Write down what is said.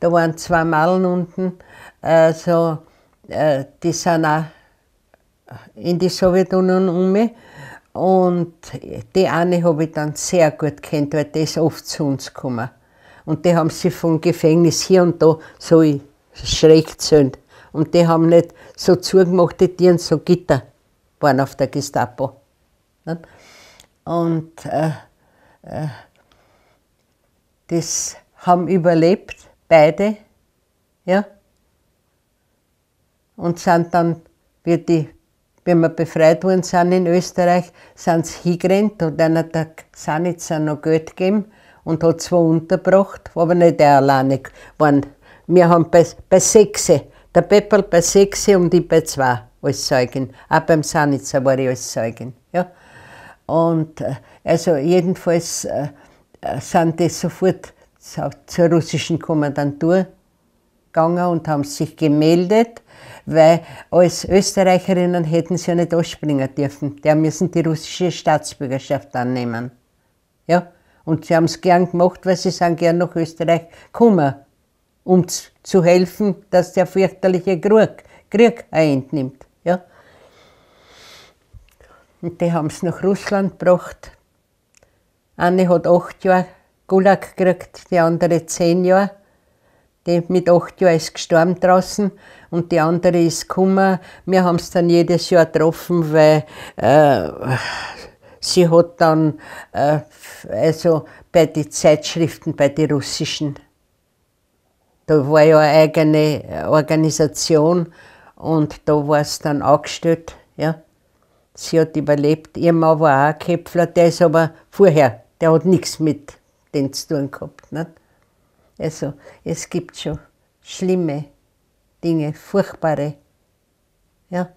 Da waren zwei Malen unten, äh, so, äh, die sind auch in die Sowjetunion um. Und die eine habe ich dann sehr gut kennt, weil die ist oft zu uns gekommen. Und die haben sie vom Gefängnis hier und da so schräg gezündet. Und die haben nicht so zugemachte Tieren, so Gitter waren auf der Gestapo. Und äh, äh, das haben überlebt, beide. Ja. Und sind dann, wie die wenn wir befreit worden sind in Österreich, sind sie hingerannt, hat einer der Sanitzer noch Geld gegeben und hat zwei untergebracht, aber nicht der alleine. Waren. Wir haben bei, bei sechs, der Pepperl bei sechs und ich bei zwei als Zeugin. Auch beim Sanitzer war ich als Zeugin. Ja. Und äh, also jedenfalls äh, äh, sind die sofort zur russischen Kommandantur gegangen und haben sich gemeldet weil als Österreicherinnen hätten sie ja nicht ausspringen dürfen. Die müssen die russische Staatsbürgerschaft annehmen. Ja? Und sie haben es gern gemacht, weil sie sind gern nach Österreich gekommen, um zu helfen, dass der fürchterliche Krieg, Krieg einnimmt. Ja? Und die haben es nach Russland gebracht. Eine hat acht Jahre Gulag gekriegt, die andere zehn Jahre. Die mit acht Jahren ist gestorben draußen und die andere ist gekommen. Wir haben es dann jedes Jahr getroffen, weil äh, sie hat dann äh, also bei den Zeitschriften, bei den russischen, da war ja eine eigene Organisation und da war es dann angestellt. Ja. Sie hat überlebt. Ihr Mann war auch ein Köpfler, der ist aber vorher, der hat nichts mit denen zu tun gehabt. Nicht? Also es gibt schon schlimme Dinge, furchtbare. Ja.